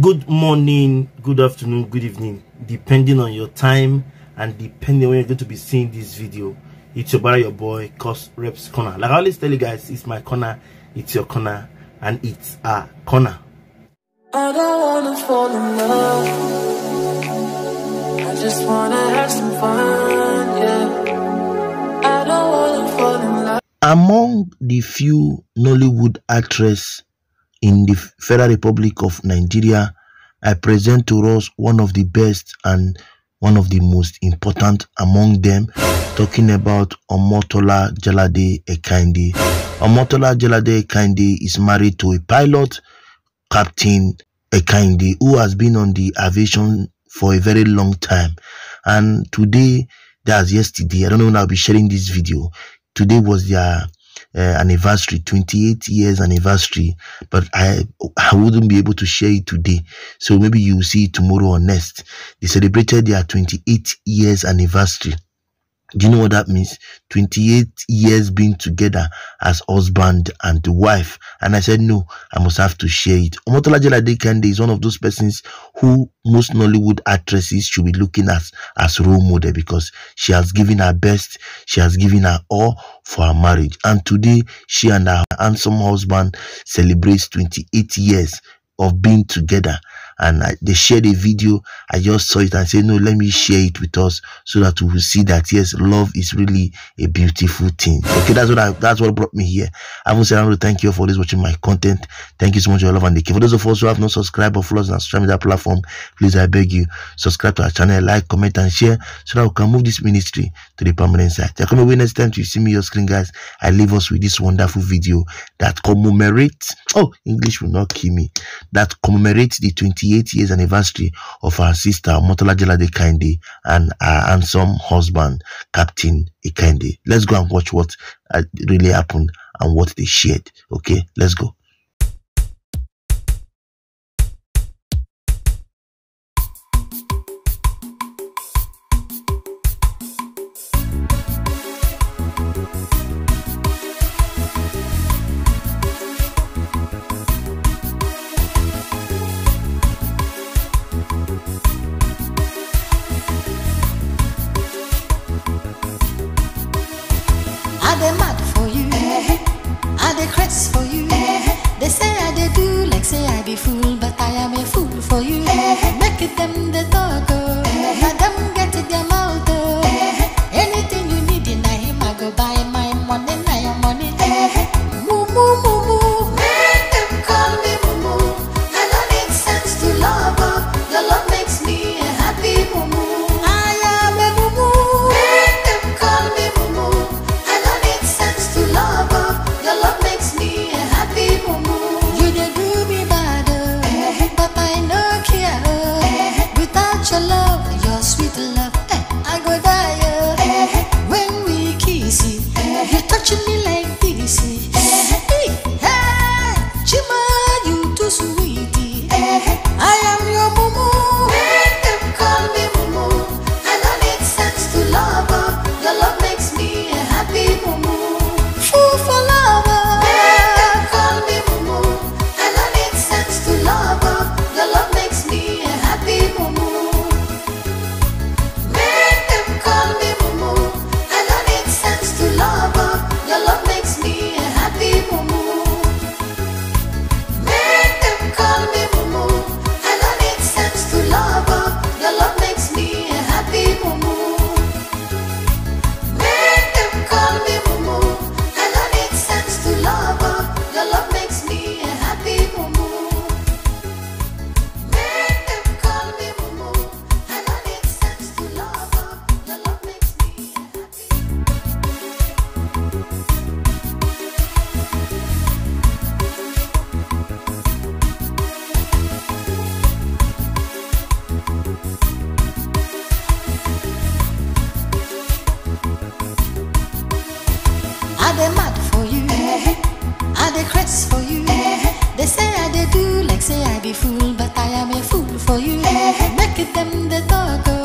good morning good afternoon good evening depending on your time and depending on when you're going to be seeing this video it's your brother your boy Course Rep's Corner like i always tell you guys it's my corner it's your corner and it's a corner I don't wanna fall in love. I just wanna have some fun, yeah. I don't wanna fall in love. among the few nollywood actresses in the federal republic of nigeria i present to us one of the best and one of the most important among them talking about omotola jalade ekeinde omotola jalade ekeinde is married to a pilot captain ekeinde who has been on the aviation for a very long time. And today that's yesterday. I don't know when i'll be sharing this video. Today was their Uh, anniversary 28 years anniversary but i i wouldn't be able to share it today. So maybe you will see it tomorrow or next. They celebrated their 28 years anniversary do you know what that means? 28 years being together as husband and wife. And i said no i must have to share it. Omotola jalade kende is one of those persons who most nollywood actresses should be looking at as role model because she has given her best she has given her all for her marriage. And today she and her handsome husband celebrates 28 years of being together and I, they shared a video. I just saw it and said no let me share it with us so that we will see that yes love is really a beautiful thing. Okay that's what I, that's what brought me here. I will say i want to thank you for always watching my content. Thank you so much for your love and the care. For those of us who have not subscribed or followed us on social media platform please i beg you subscribe to our channel like comment and share so that we can move this ministry to the permanent site. They're coming away next time to see me your screen guys. I leave us with this wonderful video that commemorates oh english will not kill me that commemorates the 28 years anniversary of our sister Motola Jalade Kinde and her handsome husband Captain Ekeinde. Let's go and watch what uh, really happened and what they shared. Okay, let's go. Dey mad for you. I dey craze for you. Eh. They say I dey do like say I be fool, but I am a fool for you. Eh. Make it them the talk, oh. I dey mad for you. I dey craze for you. They say I dey do like say I be fool, but I am a fool for you. Make them the talk, oh.